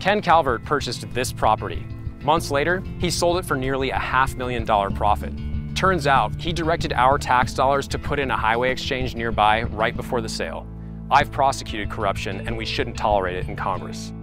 Ken Calvert purchased this property. Months later, he sold it for nearly a half million dollar profit. Turns out, he directed our tax dollars to put in a highway exchange nearby right before the sale. I've prosecuted corruption and we shouldn't tolerate it in Congress.